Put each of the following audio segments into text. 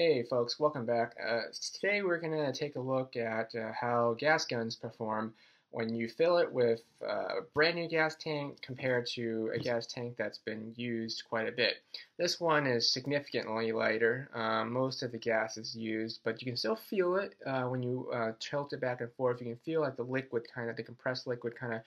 Hey folks, welcome back. Uh, today we're going to take a look at uh, how gas guns perform when you fill it with uh, a brand new gas tank compared to a gas tank that's been used quite a bit. This one is significantly lighter. Uh, most of the gas is used, but you can still feel it uh, when you uh, tilt it back and forth. You can feel like the liquid kind of, the compressed liquid kind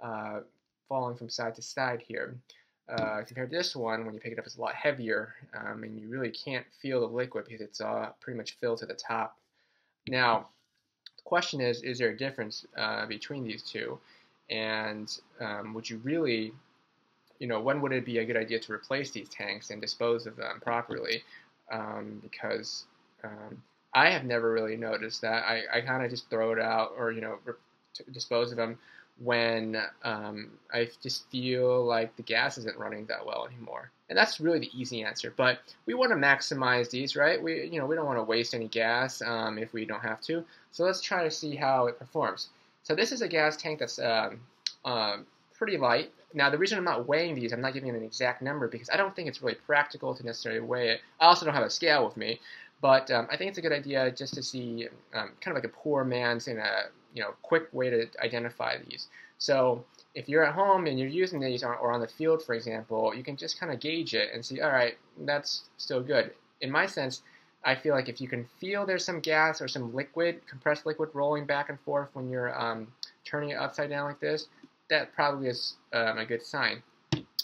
of falling from side to side here. Uh, compared to this one, when you pick it up, it's a lot heavier, um, and you really can't feel the liquid because it's uh, pretty much filled to the top. Now, the question is, is there a difference uh, between these two? And um, would you really, you know, when would it be a good idea to replace these tanks and dispose of them properly? Um, because um, I have never really noticed that. I, I kind of just throw it out or, you know, dispose of them when um, I just feel like the gas isn't running that well anymore. And that's really the easy answer. But we want to maximize these, right? We, you know, we don't want to waste any gas um, if we don't have to. So let's try to see how it performs. So this is a gas tank that's um, um, pretty light. Now the reason I'm not weighing these, I'm not giving an exact number because I don't think it's really practical to necessarily weigh it. I also don't have a scale with me. But um, I think it's a good idea just to see um, kind of like a poor man's in a you know quick way to identify these. So if you're at home and you're using these or on the field, for example, you can just kind of gauge it and see, all right, that's still good. In my sense, I feel like if you can feel there's some gas or some liquid, compressed liquid rolling back and forth when you're um, turning it upside down like this, that probably is um, a good sign.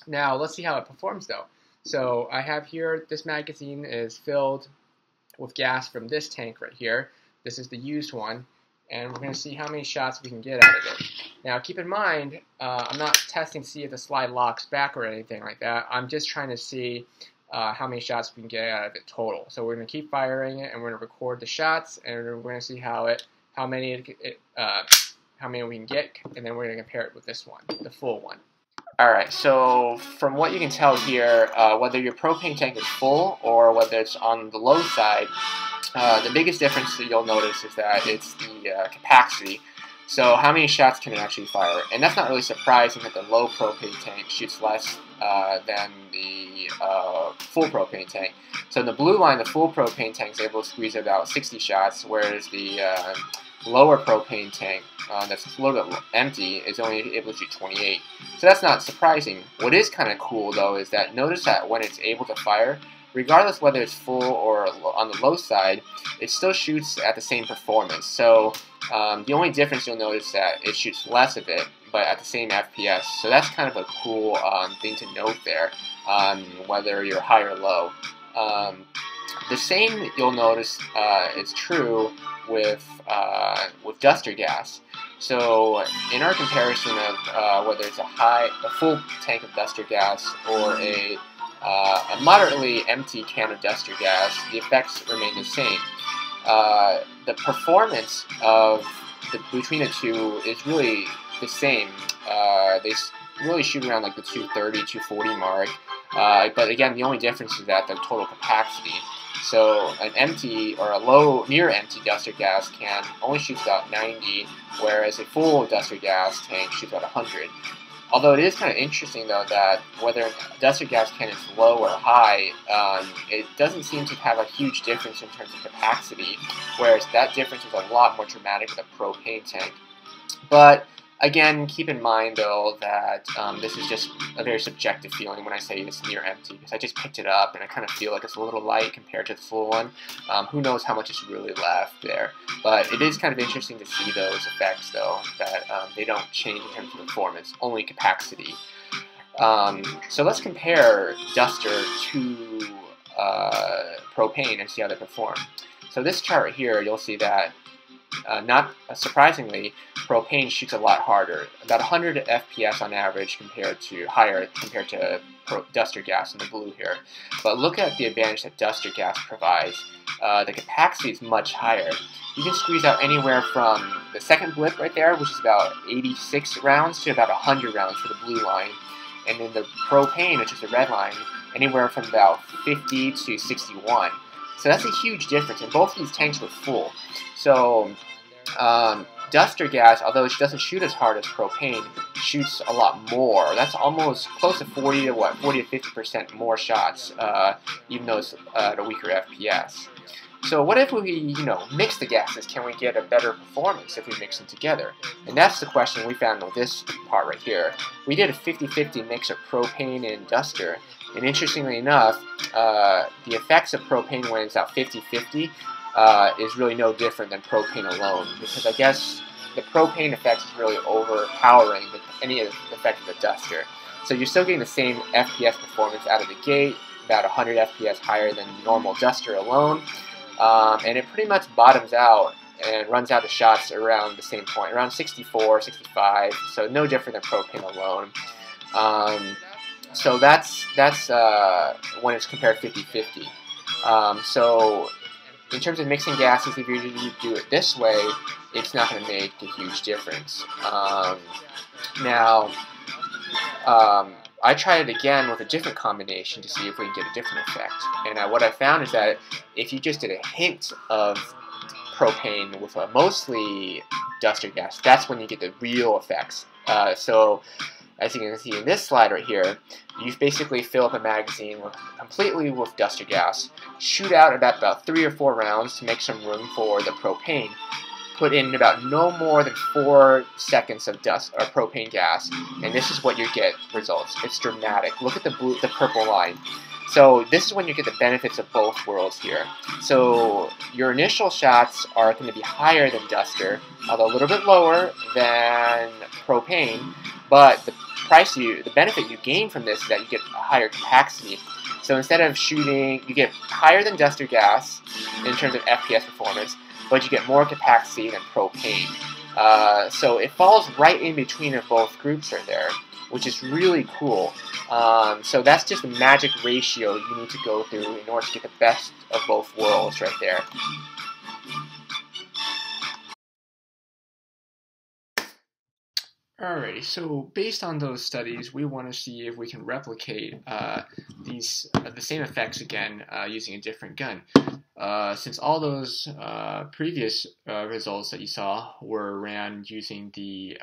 Now let's see how it performs though. So I have here, this magazine is filled with gas from this tank right here. This is the used one and we're going to see how many shots we can get out of it. Now, keep in mind, uh, I'm not testing to see if the slide locks back or anything like that. I'm just trying to see uh, how many shots we can get out of it total. So we're going to keep firing it, and we're going to record the shots, and we're going to see how it, how many, it, uh, how many we can get, and then we're going to compare it with this one, the full one. All right, so from what you can tell here, uh, whether your propane tank is full or whether it's on the low side, uh, the biggest difference that you'll notice is that it's the uh, capacity. So how many shots can it actually fire? And that's not really surprising that the low propane tank shoots less uh, than the uh, full propane tank. So in the blue line, the full propane tank is able to squeeze about 60 shots, whereas the uh, lower propane tank that's a little bit empty is only able to shoot 28. So that's not surprising. What is kind of cool though is that notice that when it's able to fire, regardless whether it's full or on the low side, it still shoots at the same performance. So um, the only difference you'll notice that it shoots less of it, but at the same FPS. So that's kind of a cool um, thing to note there, um, whether you're high or low. Um, the same you'll notice uh, is true with uh, with duster gas. So in our comparison of uh, whether it's a high, a full tank of duster gas or a uh, a moderately empty can of duster gas, the effects remain the same. Uh, the performance of the, between the two is really the same. Uh, they really shoot around like the 230, 240 mark. Uh, but again, the only difference is that the total capacity. So an empty or a low, near empty duster gas can only shoots about 90, whereas a full duster gas tank shoots about 100. Although it is kind of interesting, though, that whether duster gas can is low or high, um, it doesn't seem to have a huge difference in terms of capacity, whereas that difference is a lot more dramatic with a propane tank. But Again, keep in mind though that um, this is just a very subjective feeling when I say it's near empty because I just picked it up and I kind of feel like it's a little light compared to the full one. Um, who knows how much is really left there. But it is kind of interesting to see those effects though, that um, they don't change in terms of performance, only capacity. Um, so let's compare Duster to uh, propane and see how they perform. So this chart here, you'll see that uh, not surprisingly, propane shoots a lot harder, about 100 FPS on average compared to higher compared to duster gas in the blue here. But look at the advantage that duster gas provides. Uh, the capacity is much higher. You can squeeze out anywhere from the second blip right there, which is about 86 rounds, to about 100 rounds for the blue line. And then the propane, which is the red line, anywhere from about 50 to 61. So that's a huge difference, and both of these tanks were full. So um, duster gas, although it doesn't shoot as hard as propane, shoots a lot more. That's almost close to 40 to what, 40 to 50 percent more shots, uh, even though it's uh, at a weaker FPS. So what if we, you know, mix the gases? Can we get a better performance if we mix them together? And that's the question we found with this part right here. We did a 50-50 mix of propane and duster, and interestingly enough, uh, the effects of propane when it's out 50-50 uh, is really no different than propane alone, because I guess the propane effect is really overpowering any the effect of the duster. So you're still getting the same FPS performance out of the gate, about 100 FPS higher than normal duster alone, um, and it pretty much bottoms out and runs out of shots around the same point, around 64, 65, so no different than propane alone. Um, so that's that's uh, when it's compared 50-50. Um, so in terms of mixing gases, if you do it this way, it's not going to make a huge difference. Um, now, um, I tried it again with a different combination to see if we can get a different effect. And uh, what I found is that if you just did a hint of propane with a mostly duster gas, that's when you get the real effects. Uh, so as you can see in this slide right here, you basically fill up a magazine with, completely with duster gas, shoot out about, about three or four rounds to make some room for the propane, put in about no more than four seconds of dust or propane gas, and this is what you get results. It's dramatic. Look at the blue, the purple line. So this is when you get the benefits of both worlds here. So your initial shots are going to be higher than duster, although a little bit lower than propane, but the price you, the benefit you gain from this is that you get a higher capacity. So instead of shooting, you get higher than duster gas in terms of FPS performance, but you get more capacity than propane. Uh, so it falls right in between of both groups right there, which is really cool. Um, so that's just the magic ratio you need to go through in order to get the best of both worlds right there. Alrighty, so based on those studies, we want to see if we can replicate uh, these uh, the same effects again uh, using a different gun. Uh, since all those uh, previous uh, results that you saw were ran using the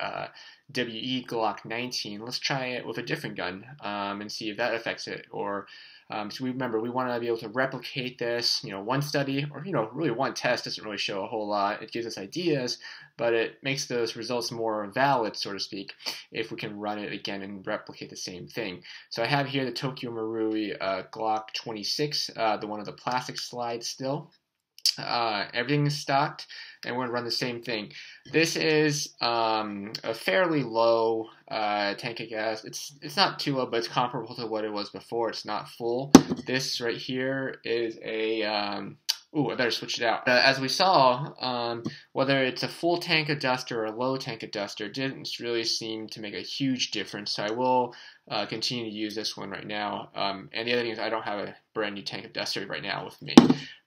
WE Glock 19, let's try it with a different gun um, and see if that affects it or um, so we remember we want to be able to replicate this. You know, one study or you know really one test doesn't really show a whole lot. It gives us ideas, but it makes those results more valid, so to speak, if we can run it again and replicate the same thing. So I have here the Tokyo Marui uh, Glock 26, uh, the one of the plastic slides still. Uh, everything is stocked, and we're going to run the same thing. This is um, a fairly low uh, tank of gas. It's it's not too low, but it's comparable to what it was before. It's not full. This right here is a um, Ooh, I better switch it out. Uh, as we saw, um, whether it's a full tank of duster or a low tank of duster didn't really seem to make a huge difference. So I will uh, continue to use this one right now. Um, and the other thing is I don't have a brand new tank of duster right now with me.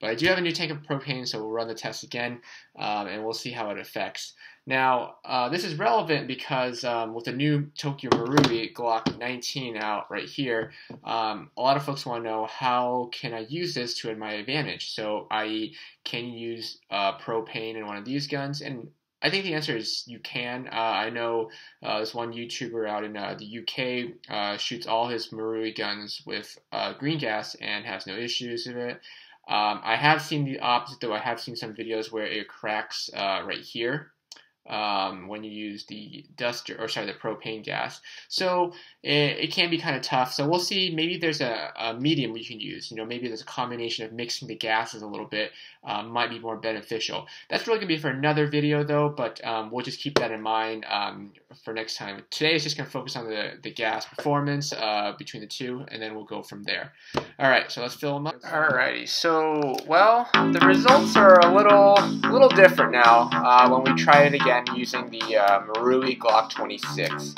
But I do have a new tank of propane, so we'll run the test again, um, and we'll see how it affects. Now, uh, this is relevant because um, with the new Tokyo Marui Glock 19 out right here, um, a lot of folks want to know how can I use this to my advantage. So, i.e., can you use uh, propane in one of these guns? And I think the answer is you can. Uh, I know uh, this one YouTuber out in uh, the UK uh, shoots all his Marui guns with uh, green gas and has no issues with it. Um, I have seen the opposite, though. I have seen some videos where it cracks uh, right here um, when you use the duster or sorry the propane gas. So it, it can be kind of tough. So we'll see. Maybe there's a, a, medium we can use. You know, maybe there's a combination of mixing the gases a little bit um, might be more beneficial. That's really gonna be for another video though. But um, we'll just keep that in mind um, for next time. Today is just gonna focus on the the gas performance uh, between the two, and then we'll go from there. All right. So let's fill them up. All righty. So well, the results are a little little different now uh, when we try it again again using the uh, Marui Glock 26,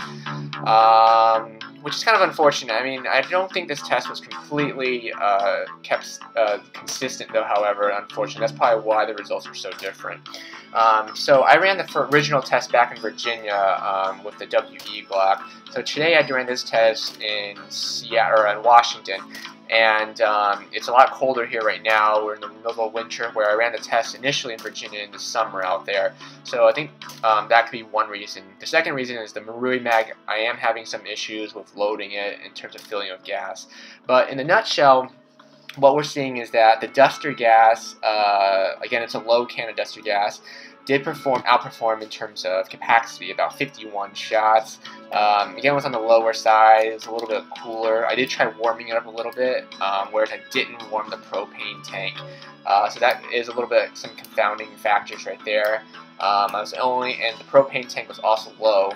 um, which is kind of unfortunate. I mean, I don't think this test was completely uh, kept uh, consistent, though, however, unfortunately. That's probably why the results were so different. Um, so I ran the original test back in Virginia um, with the WE Glock. So today I ran this test in Seattle in Washington, and um, it's a lot colder here right now. We're in the middle of winter where I ran the test initially in Virginia in the summer out there. So I think um, that could be one reason. The second reason is the Marui Mag. I am having some issues with loading it in terms of filling with gas. But in a nutshell, what we're seeing is that the Duster gas, uh, again, it's a low can of Duster gas, did perform outperform in terms of capacity, about 51 shots. Um, again, it was on the lower side. It was a little bit cooler. I did try warming it up a little bit, um, whereas I didn't warm the propane tank. Uh, so that is a little bit some confounding factors right there. Um, I was only, and the propane tank was also low,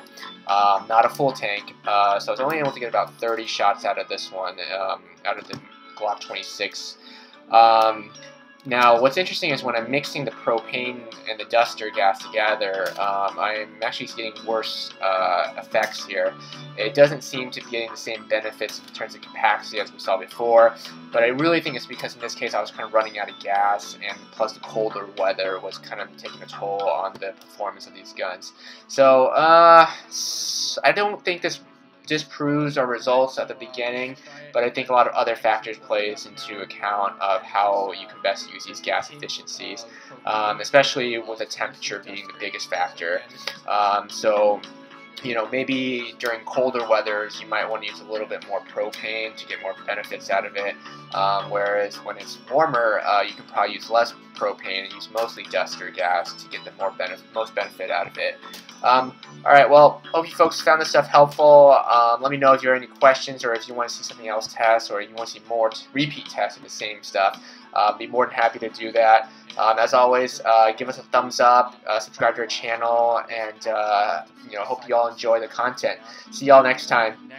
um, not a full tank. Uh, so I was only able to get about 30 shots out of this one, um, out of the Glock 26. Now, what's interesting is when I'm mixing the propane and the duster gas together, um, I'm actually getting worse uh, effects here. It doesn't seem to be getting the same benefits in terms of capacity as we saw before, but I really think it's because in this case I was kind of running out of gas, and plus the colder weather was kind of taking a toll on the performance of these guns. So, uh, I don't think this disproves our results at the beginning, but I think a lot of other factors plays into account of how you can best use these gas efficiencies, um, especially with the temperature being the biggest factor. Um, so you know, maybe during colder weathers, you might want to use a little bit more propane to get more benefits out of it. Um, whereas when it's warmer, uh, you can probably use less propane and use mostly duster gas to get the more benefit, most benefit out of it. Um, all right, well, hope you folks found this stuff helpful. Um, let me know if you have any questions or if you want to see something else test or you want to see more repeat tests of the same stuff. Uh, be more than happy to do that. Um, as always, uh, give us a thumbs up, uh, subscribe to our channel, and uh, you know, hope you all enjoy the content. See y'all next time.